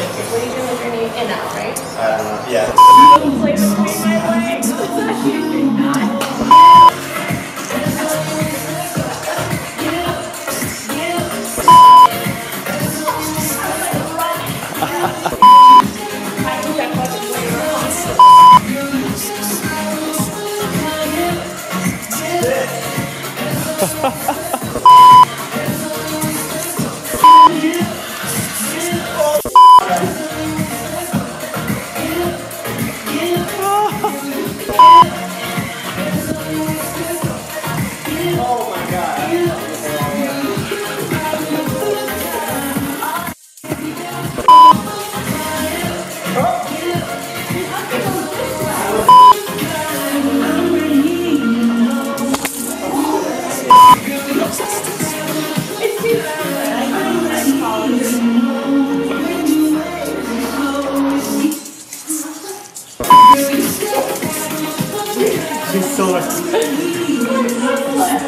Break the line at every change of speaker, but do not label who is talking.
shake it. What are you doing with your knee? In out, right?
I don't know. Yeah.
Play between my legs.
Oh my god. She's so Thank you.